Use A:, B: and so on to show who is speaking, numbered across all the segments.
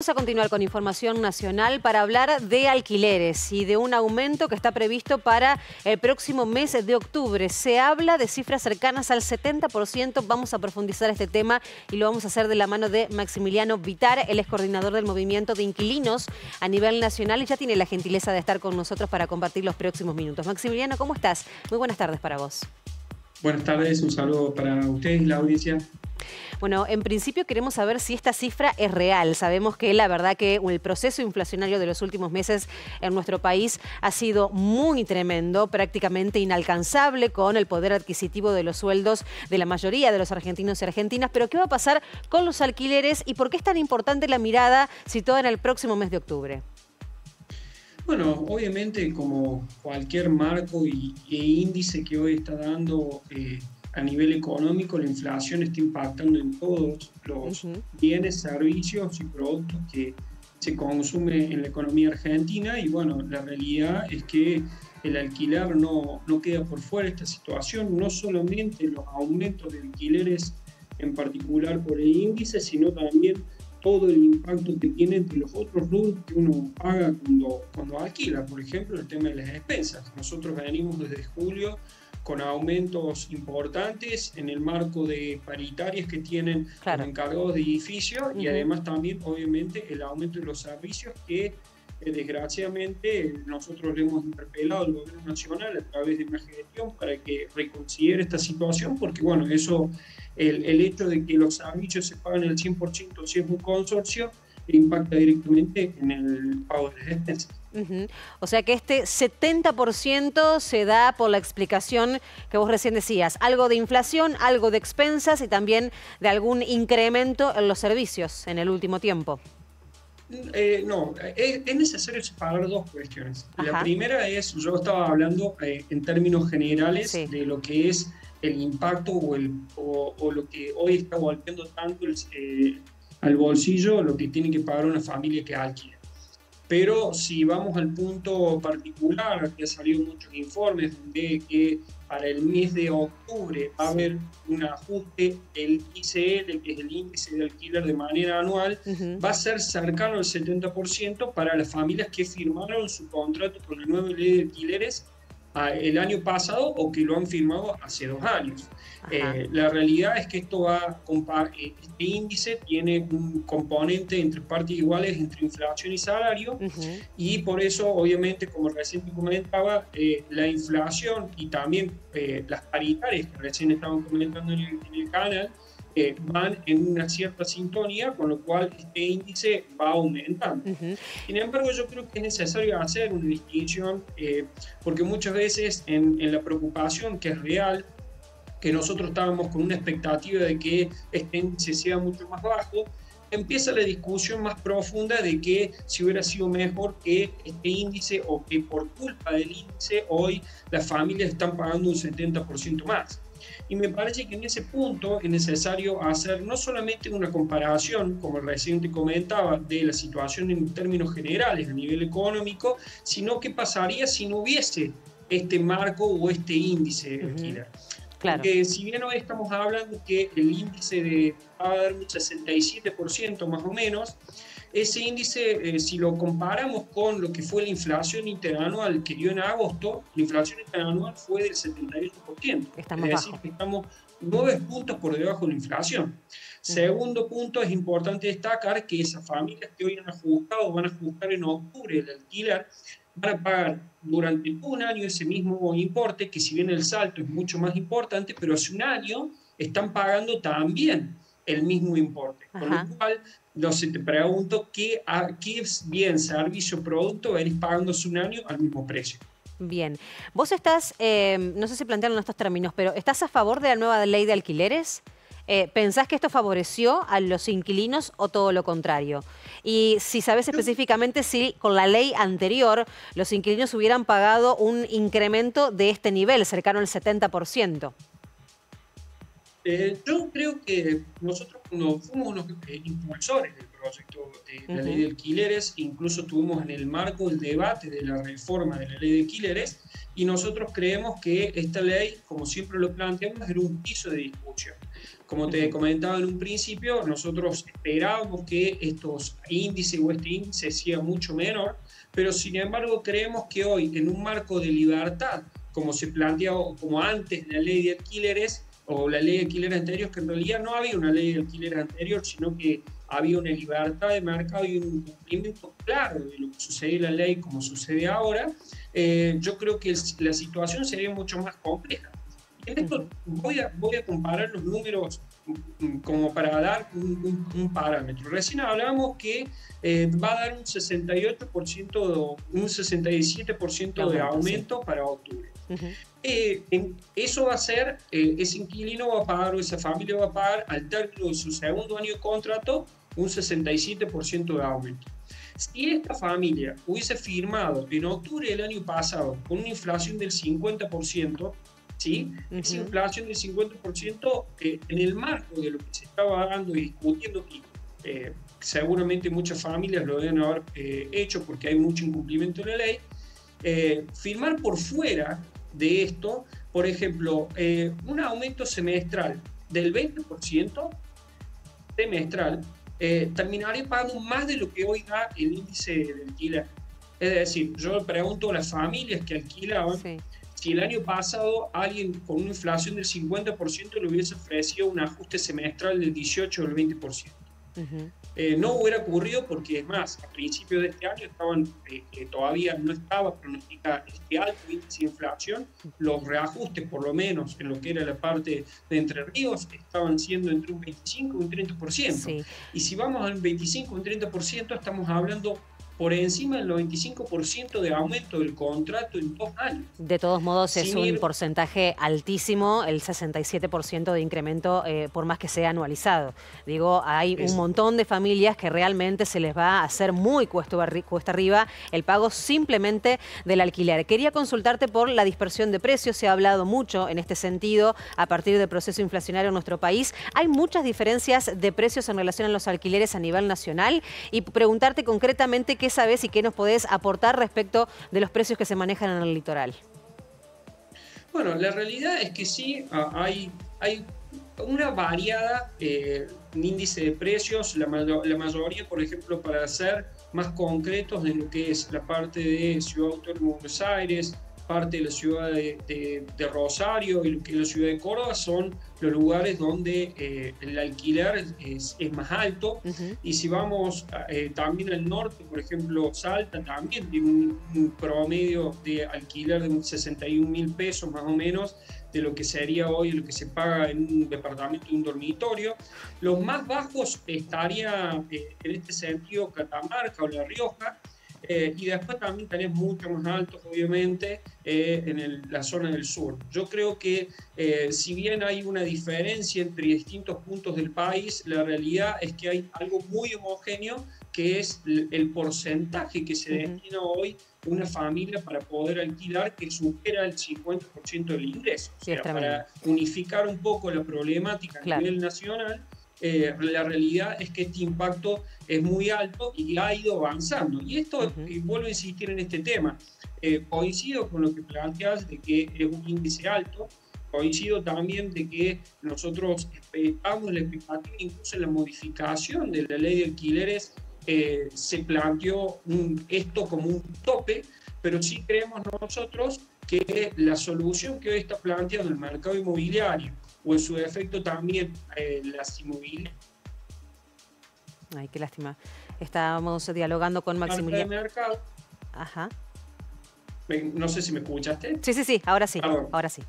A: Vamos a continuar con información nacional para hablar de alquileres y de un aumento que está previsto para el próximo mes de octubre. Se habla de cifras cercanas al 70%. Vamos a profundizar este tema y lo vamos a hacer de la mano de Maximiliano Vitar. Él es coordinador del movimiento de inquilinos a nivel nacional y ya tiene la gentileza de estar con nosotros para compartir los próximos minutos. Maximiliano, ¿cómo estás? Muy buenas tardes para vos.
B: Buenas tardes, un saludo para ustedes y la audiencia.
A: Bueno, en principio queremos saber si esta cifra es real. Sabemos que la verdad que el proceso inflacionario de los últimos meses en nuestro país ha sido muy tremendo, prácticamente inalcanzable con el poder adquisitivo de los sueldos de la mayoría de los argentinos y argentinas. Pero ¿qué va a pasar con los alquileres y por qué es tan importante la mirada situada en el próximo mes de octubre?
B: Bueno, obviamente como cualquier marco y, e índice que hoy está dando eh, a nivel económico, la inflación está impactando en todos los bienes, servicios y productos que se consumen en la economía argentina. Y bueno, la realidad es que el alquiler no, no queda por fuera de esta situación, no solamente los aumentos de alquileres en particular por el índice, sino también todo el impacto que tiene entre los otros rubros que uno paga cuando, cuando alquila. Por ejemplo, el tema de las expensas. Nosotros venimos desde julio con aumentos importantes en el marco de paritarias que tienen los encargados de edificios y además también, obviamente, el aumento de los servicios que desgraciadamente nosotros le hemos interpelado al gobierno nacional a través de una gestión para que reconsidere esta situación, porque bueno, eso, el, el hecho de que los servicios se pagan el 100% si es un consorcio, impacta directamente en el pago de las expensas.
A: O sea que este 70% se da por la explicación que vos recién decías, algo de inflación, algo de expensas y también de algún incremento en los servicios en el último tiempo.
B: Eh, no, es, necesario separar dos cuestiones. La primera es, yo estaba hablando eh, en términos generales de lo que es el impacto o, el, o, lo que hoy está golpeando tanto eh, al bolsillo, lo que tiene que pagar una familia que alquila. Pero si vamos al punto particular, que ha salido muchos informes de que para el mes de octubre va a haber un ajuste del ICL, que es el índice de alquiler de manera anual, va a ser cercano al 70% para las familias que firmaron su contrato con la nueva ley de alquileres el año pasado o que lo han firmado hace dos años. Eh, la realidad es que esto va eh, este índice tiene un componente entre partes iguales entre inflación y salario y por eso obviamente como recién comentaba eh, la inflación y también las paritarias que recién estaban comentando en el canal van en una cierta sintonía, con lo cual este índice va aumentando. Sin embargo, yo creo que es necesario hacer una distinción, eh, porque muchas veces en, en la preocupación que es real, que nosotros estábamos con una expectativa de que este índice sea mucho más bajo, empieza la discusión más profunda de que si hubiera sido mejor que este índice o que por culpa del índice hoy las familias están pagando un 70% más. Y me parece que en ese punto es necesario hacer no solamente una comparación, como recién te comentaba, de la situación en términos generales a nivel económico, sino qué pasaría si no hubiese este marco o este índice de alquiler. Claro. Porque si bien hoy estamos hablando que el índice de, va a dar un 67% más o menos, ese índice, eh, si lo comparamos con lo que fue la inflación interanual que dio en agosto, la inflación interanual fue del 78%. Estamos es decir, que estamos nueve puntos por debajo de la inflación. Segundo punto, es importante destacar que esas familias que hoy han ajustado, van a ajustar en octubre el alquiler, van a pagar durante un año ese mismo importe, que si bien el salto es mucho más importante, pero hace un año están pagando también el mismo importe. Con lo cual, entonces te pregunto, ¿qué, qué bien, servicio, producto venís pagándose un año al mismo precio?
A: Bien. Vos estás, eh, no sé si plantearon estos términos, pero ¿estás a favor de la nueva ley de alquileres? Eh, ¿Pensás que esto favoreció a los inquilinos o todo lo contrario? Y si sabes específicamente si con la ley anterior los inquilinos hubieran pagado un incremento de este nivel, cercano al 70%.
B: Eh, yo creo que nosotros cuando fuimos unos eh, impulsores del proyecto de la ley de alquileres, incluso tuvimos en el marco el debate de la reforma de la ley de alquileres, y nosotros creemos que esta ley, como siempre lo planteamos, era un piso de discusión. Como te comentaba en un principio, nosotros esperábamos que estos índices o este índice sea mucho menor, pero sin embargo creemos que hoy en un marco de libertad, como se planteó, como antes de la ley de alquileres o la ley de alquileres anterior, que en realidad no había una ley de alquileres anterior, sino que había una libertad de mercado y un cumplimiento claro de lo que sucede en la ley como sucede ahora, eh, yo creo que la situación sería mucho más compleja. En esto voy a, voy a comparar los números mm, como para dar un, parámetro. Recién hablábamos que eh, va a dar un 68%, un 67% de aumento para octubre. Eh, eso va a ser, eh, ese inquilino va a pagar o esa familia va a pagar al término de su segundo año de contrato un 67% de aumento. Si esta familia hubiese firmado en octubre del año pasado con una inflación del 50%, ¿sí? Esa inflación del 50% eh, en el marco de lo que se estaba dando y discutiendo, y eh, seguramente muchas familias lo deben haber eh, hecho porque hay mucho incumplimiento de la ley, firmar por fuera de esto, por ejemplo, un aumento semestral del 20% semestral, terminaría pagando más de lo que hoy da el índice de alquiler. Es decir, yo pregunto a las familias que alquilaban, si el año pasado alguien con una inflación del 50% le hubiese ofrecido un ajuste semestral del 18 o el 20%. Eh, no hubiera ocurrido porque, es más, a principios de este año estaban, eh, todavía no estaba pronosticada este alto índice de inflación, los reajustes, por lo menos en lo que era la parte de Entre Ríos, estaban siendo entre un 25 y un 30%. Y si vamos al 25 o un 30%, estamos hablando por encima del 95% de aumento del contrato en dos años.
A: De todos modos, es un porcentaje altísimo, el 67% de incremento, eh, por más que sea anualizado. Digo, hay un montón de familias que realmente se les va a hacer muy cuesta, cuesta arriba el pago simplemente del alquiler. Quería consultarte por la dispersión de precios, se ha hablado mucho en este sentido a partir del proceso inflacionario en nuestro país. Hay muchas diferencias de precios en relación a los alquileres a nivel nacional y preguntarte concretamente qué sabes y qué nos podés aportar respecto de los precios que se manejan en el litoral?
B: Bueno, la realidad es que sí, ah, hay, hay una variada eh, índice de precios, la, la, mayoría, por ejemplo, para ser más concretos de lo que es la parte de Ciudad Autónoma de Buenos Aires, parte de la ciudad de, Rosario y la ciudad de Córdoba son los lugares donde eh, el alquiler es, más alto. Y si vamos eh, también al norte, por ejemplo, Salta también tiene un, promedio de alquiler de 61 mil pesos más o menos de lo que sería hoy lo que se paga en un departamento de un dormitorio. Los más bajos estaría eh, en este sentido Catamarca o La Rioja, eh, y después también tenés mucho más altos, obviamente, eh, en la zona del sur. Yo creo que eh, si bien hay una diferencia entre distintos puntos del país, la realidad es que hay algo muy homogéneo que es el, porcentaje que se destina hoy una familia para poder alquilar que supera el 50% del ingreso. o sea, para unificar un poco la problemática a nivel nacional, eh, la realidad es que este impacto es muy alto y ha ido avanzando. Y esto, vuelvo a insistir en este tema, eh, coincido con lo que planteas de que es un índice alto, coincido también de que nosotros estamos la expectativa, incluso en la modificación de la ley de alquileres, eh, se planteó esto como un tope, pero sí creemos nosotros que la solución que hoy está planteando el mercado inmobiliario, o en su defecto también eh, las inmobiliarias.
A: Ay, qué lástima. Estábamos dialogando con Maximiliano.
B: mercado.
A: Ajá.
B: No sé si me escuchaste.
A: Sí, sí, sí, ahora sí, ahora sí.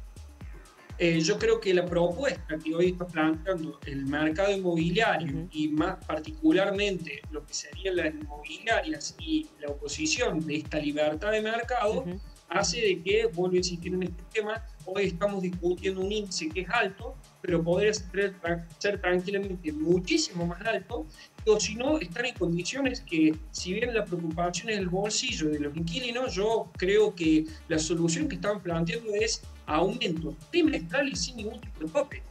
B: Eh, yo creo que la propuesta que hoy está planteando el mercado inmobiliario y más particularmente lo que serían las inmobiliarias y la oposición de esta libertad de mercado hace de que, vuelvo a insistir en este tema, hoy estamos discutiendo un índice que es alto, pero podría ser, ser tranquilamente muchísimo más alto, o si no, estar en condiciones que, si bien la preocupación es el bolsillo de los inquilinos, yo creo que la solución que están planteando es aumento trimestral y sin ningún tipo de tope.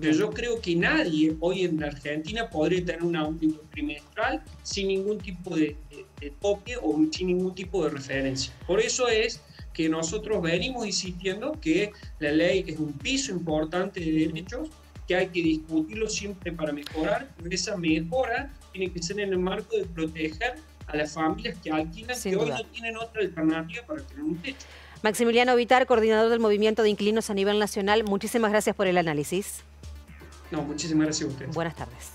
B: Pero yo creo que nadie hoy en la Argentina podría tener un aumento trimestral sin ningún tipo de, de tope o sin ningún tipo de referencia. Por eso es que nosotros venimos insistiendo que la ley es un piso importante de derechos que hay que discutirlo siempre para mejorar, pero esa mejora tiene que ser en el marco de proteger a las familias que alquilan, que hoy no tienen otra alternativa para tener un techo.
A: Maximiliano Vitar, coordinador del movimiento de inquilinos a nivel nacional, muchísimas gracias por el análisis.
B: No, muchísimas gracias a ustedes.
A: Buenas tardes.